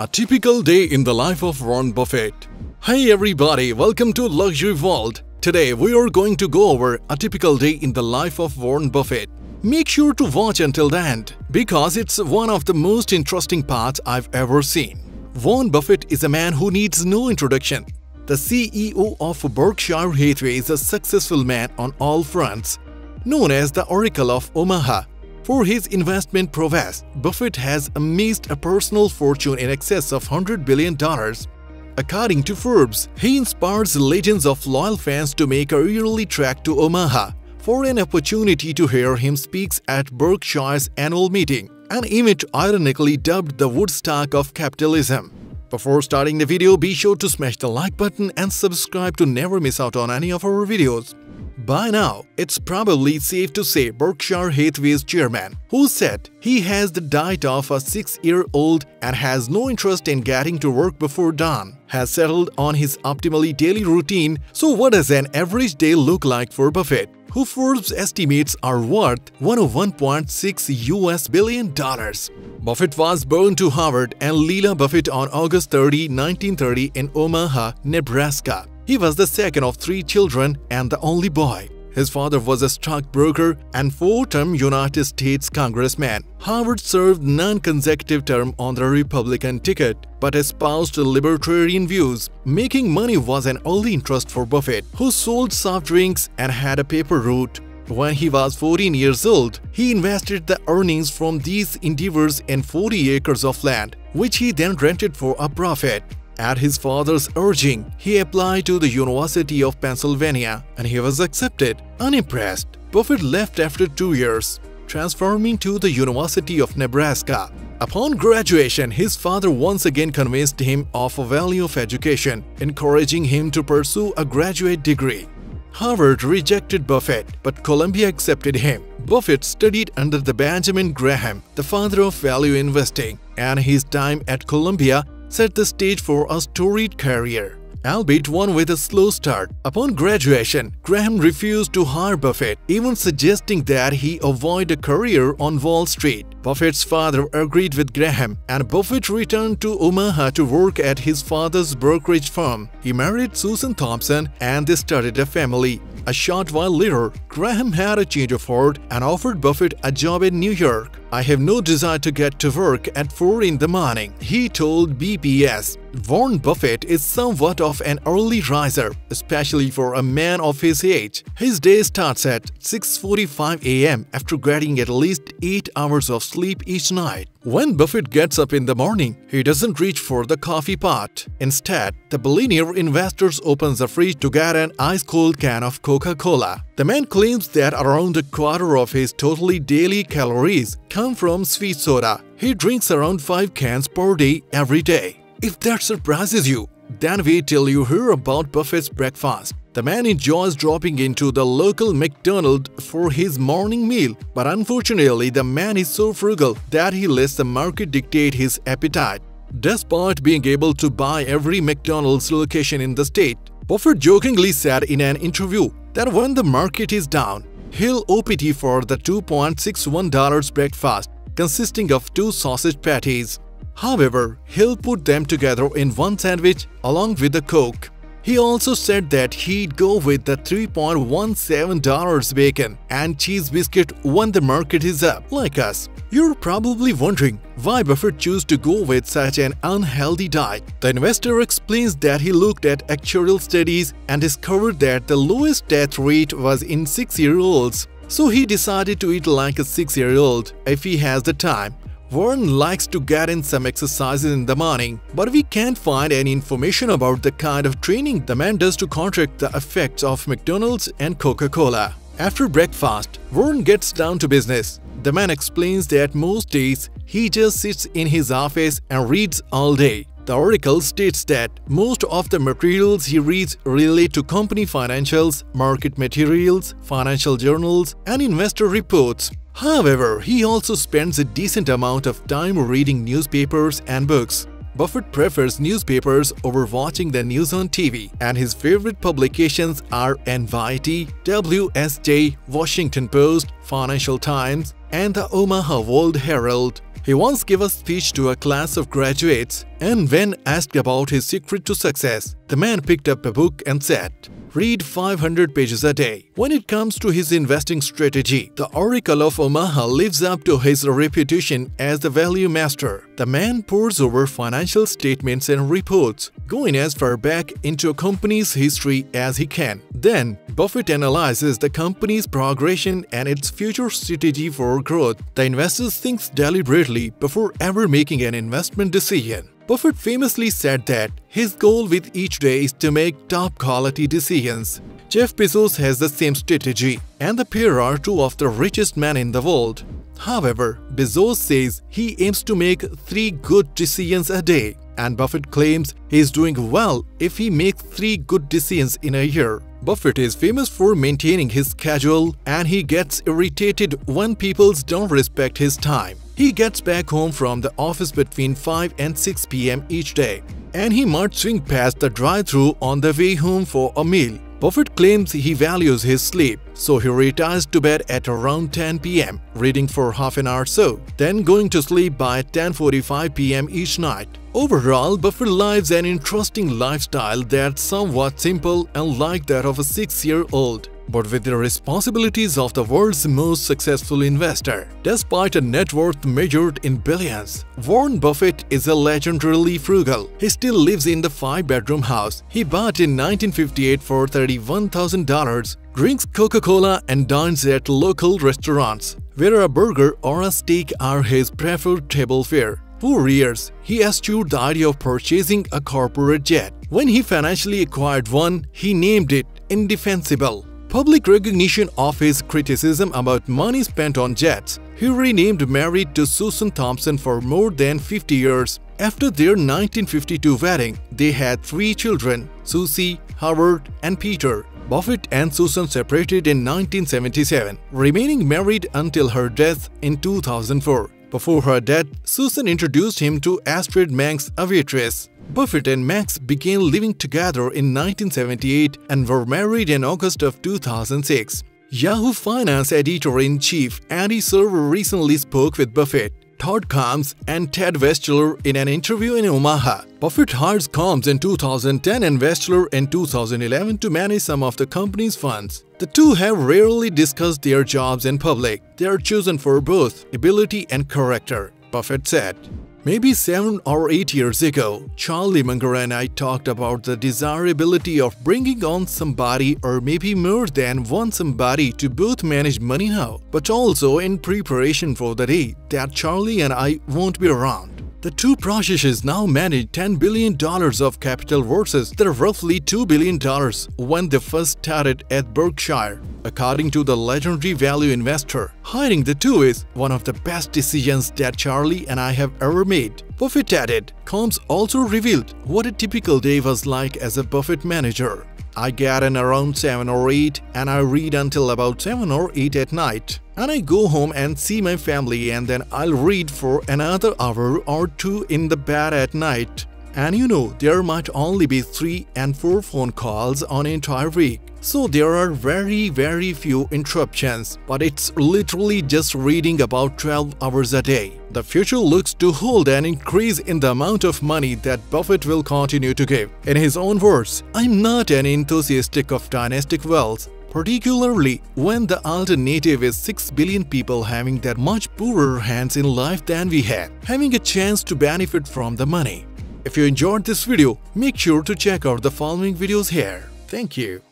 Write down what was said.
A typical day in the life of Warren Buffett. Hey everybody, welcome to Luxury World. Today we are going to go over a typical day in the life of Warren Buffett. Make sure to watch until the end because it's one of the most interesting parts I've ever seen. Warren Buffett is a man who needs no introduction. The CEO of Berkshire Hathaway is a successful man on all fronts, known as the Oracle of Omaha. For his investment prowess, Buffett has amassed a personal fortune in excess of $100 billion. According to Forbes, he inspires legions of loyal fans to make a yearly trek to Omaha for an opportunity to hear him speak at Berkshire's annual meeting, an event ironically dubbed the Woodstock of capitalism. Before starting the video, be sure to smash the like button and subscribe to never miss out on any of our videos. By now, it's probably safe to say Berkshire Hathaway's chairman, who said he has the diet of a six-year-old and has no interest in getting to work before dawn, has settled on his optimally daily routine. So what does an average day look like for Buffett? who Forbes estimates are worth 101.6 US billion dollars. Buffett was born to Howard and Leila Buffett on August 30, 1930 in Omaha, Nebraska. He was the second of three children and the only boy. His father was a stockbroker and four-term United States congressman. Howard served non-consecutive term on the Republican ticket but espoused libertarian views. Making money was an early interest for Buffett, who sold soft drinks and had a paper route. When he was 14 years old, he invested the earnings from these endeavors in 40 acres of land, which he then rented for a profit. At his father's urging, he applied to the University of Pennsylvania and he was accepted. Unimpressed, Buffett left after two years, transferring to the University of Nebraska. Upon graduation, his father once again convinced him of the value of education, encouraging him to pursue a graduate degree. Harvard rejected Buffett, but Columbia accepted him. Buffett studied under the Benjamin Graham, the father of value investing, and his time at Columbia set the stage for a storied career, albeit one with a slow start. Upon graduation, Graham refused to hire Buffett, even suggesting that he avoid a career on Wall Street. Buffett's father agreed with Graham, and Buffett returned to Omaha to work at his father's brokerage firm. He married Susan Thompson and they started a family. A short while later, Graham had a change of heart and offered Buffett a job in New York. I have no desire to get to work at 4 in the morning, he told BPS. Warren Buffett is somewhat of an early riser, especially for a man of his age. His day starts at 6.45 am after getting at least 8 hours of sleep each night. When Buffett gets up in the morning, he doesn't reach for the coffee pot. Instead, the billionaire investor opens the fridge to get an ice-cold can of Coca-Cola. The man claims that around a quarter of his totally daily calories come from sweet soda. He drinks around 5 cans per day every day. If that surprises you, then wait till you hear about Buffett's breakfast. The man enjoys dropping into the local McDonald's for his morning meal, but unfortunately the man is so frugal that he lets the market dictate his appetite. Despite being able to buy every McDonald's location in the state, Buffett jokingly said in an interview that when the market is down, he'll OPT for the $2.61 breakfast consisting of two sausage patties. However, he'll put them together in one sandwich along with a Coke. He also said that he'd go with the $3.17 bacon and cheese biscuit when the market is up, like us. You're probably wondering why Buffett chose to go with such an unhealthy diet. The investor explains that he looked at actuarial studies and discovered that the lowest death rate was in 6-year-olds. So he decided to eat like a 6-year-old if he has the time. Warren likes to get in some exercises in the morning, but we can't find any information about the kind of training the man does to counteract the effects of McDonald's and Coca-Cola. After breakfast, Warren gets down to business. The man explains that most days he just sits in his office and reads all day. The Oracle states that most of the materials he reads relate to company financials, market materials, financial journals, and investor reports. However, he also spends a decent amount of time reading newspapers and books. Buffett prefers newspapers over watching the news on TV, and his favorite publications are NYT, WSJ, Washington Post, Financial Times, and the Omaha World Herald. He once gave a speech to a class of graduates, and when asked about his secret to success, the man picked up a book and said, read 500 pages a day. When it comes to his investing strategy, the Oracle of Omaha lives up to his reputation as the value master. The man pores over financial statements and reports, going as far back into a company's history as he can. Then, Buffett analyzes the company's progression and its future strategy for growth. The investor thinks deliberately before ever making an investment decision. Buffett famously said that his goal with each day is to make top quality decisions. Jeff Bezos has the same strategy, and the pair are two of the richest men in the world. However, Bezos says he aims to make three good decisions a day, and Buffett claims he is doing well if he makes three good decisions in a year. Buffett is famous for maintaining his schedule and he gets irritated when people don't respect his time. He gets back home from the office between 5 and 6 pm each day, and he might swing past the drive-thru on the way home for a meal. Buffett claims he values his sleep, so he retires to bed at around 10 pm, reading for half an hour or so, then going to sleep by 10.45 pm each night. Overall, Buffett lives an interesting lifestyle that's somewhat simple and like that of a 6-year-old but with the responsibilities of the world's most successful investor. Despite a net worth measured in billions, Warren Buffett is a legendarily frugal. He still lives in the five-bedroom house he bought in 1958 for $31,000, drinks Coca-Cola and dines at local restaurants, where a burger or a steak are his preferred table fare. For years, he eschewed the idea of purchasing a corporate jet. When he financially acquired one, he named it Indefensible. Public recognition of his criticism about money spent on jets, he renamed married to Susan Thompson for more than 50 years. After their 1952 wedding, they had three children, Susie, Howard, and Peter. Buffett and Susan separated in 1977, remaining married until her death in 2004. Before her death, Susan introduced him to Astrid Menks, a waitress. Buffett and Menks began living together in 1978 and were married in August of 2006. Yahoo Finance editor-in-chief Andy Serwer recently spoke with Buffett, Todd Combs and Ted Weschler in an interview in Omaha. Buffett hires Combs in 2010 and Weschler in 2011 to manage some of the company's funds. The two have rarely discussed their jobs in public. They are chosen for both ability and character, Buffett said. Maybe 7 or 8 years ago, Charlie Munger and I talked about the desirability of bringing on somebody or maybe more than one somebody to both manage money now, but also in preparation for the day that Charlie and I won't be around. The two processes now manage $10 billion of capital versus the roughly $2 billion when they first started at Berkshire. According to the legendary value investor, hiring the two is one of the best decisions that Charlie and I have ever made. Buffett added, Combs also revealed what a typical day was like as a Buffett manager. I get in around 7 or 8 and I read until about 7 or 8 at night. And I go home and see my family and then I'll read for another hour or two in the bed at night. And you know, there might only be 3 and 4 phone calls on entire week. So there are very very few interruptions, but it's literally just reading about 12 hours a day. The future looks to hold an increase in the amount of money that Buffett will continue to give. In his own words, I'm not an enthusiastic of dynastic wealth, particularly when the alternative is 6 billion people having that much poorer hands in life than we had, having a chance to benefit from the money. If you enjoyed this video, make sure to check out the following videos here. Thank you.